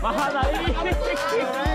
Mahal aí!